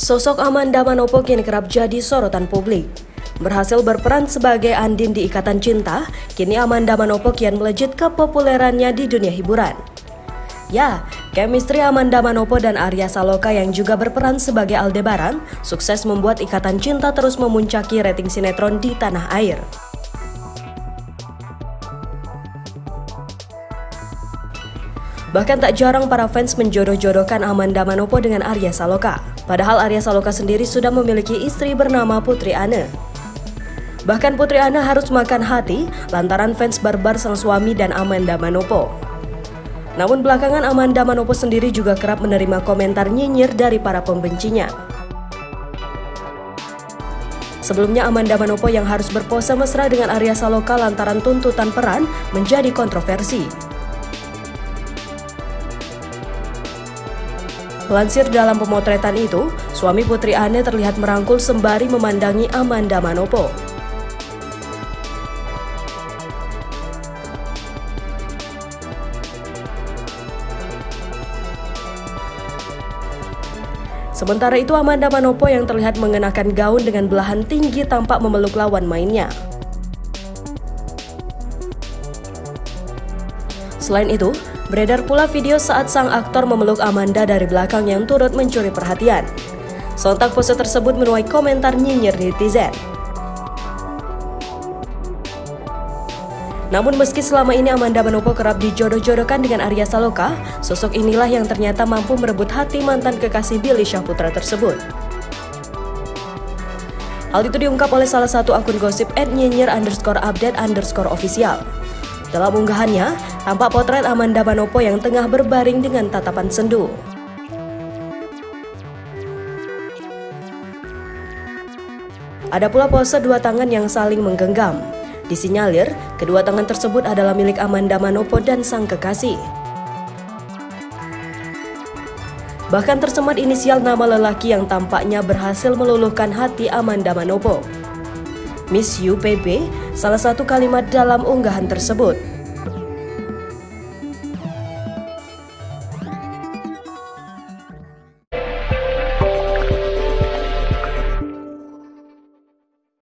Sosok Amanda Manopo kini kerap jadi sorotan publik. Berhasil berperan sebagai Andin di Ikatan Cinta, kini Amanda Manopo kian melejit kepopulerannya di dunia hiburan. Ya, chemistry Amanda Manopo dan Arya Saloka yang juga berperan sebagai Aldebaran sukses membuat Ikatan Cinta terus memuncaki rating sinetron di tanah air. Bahkan tak jarang para fans menjodoh-jodohkan Amanda Manopo dengan Arya Saloka. Padahal Arya Saloka sendiri sudah memiliki istri bernama Putri Ane. Bahkan Putri Ane harus makan hati lantaran fans barbar sang suami dan Amanda Manopo. Namun belakangan Amanda Manopo sendiri juga kerap menerima komentar nyinyir dari para pembencinya. Sebelumnya Amanda Manopo yang harus berpose mesra dengan Arya Saloka lantaran tuntutan peran menjadi kontroversi. Lansir dalam pemotretan itu, suami Putri Ane terlihat merangkul sembari memandangi Amanda Manopo. Sementara itu Amanda Manopo yang terlihat mengenakan gaun dengan belahan tinggi tampak memeluk lawan mainnya. Selain itu, Beredar pula video saat sang aktor memeluk Amanda dari belakang yang turut mencuri perhatian. Sontak pose tersebut menuai komentar nyinyir netizen. Namun meski selama ini Amanda Manopo kerap dijodoh-jodohkan dengan Arya Saloka, sosok inilah yang ternyata mampu merebut hati mantan kekasih Billy Syahputra tersebut. Hal itu diungkap oleh salah satu akun gosip at underscore update underscore official. Dalam unggahannya, tampak potret Amanda Manopo yang tengah berbaring dengan tatapan sendu. Ada pula pose dua tangan yang saling menggenggam. Disinyalir, kedua tangan tersebut adalah milik Amanda Manopo dan sang kekasih. Bahkan tersemat inisial nama lelaki yang tampaknya berhasil meluluhkan hati Amanda Manopo. Miss You PB salah satu kalimat dalam unggahan tersebut.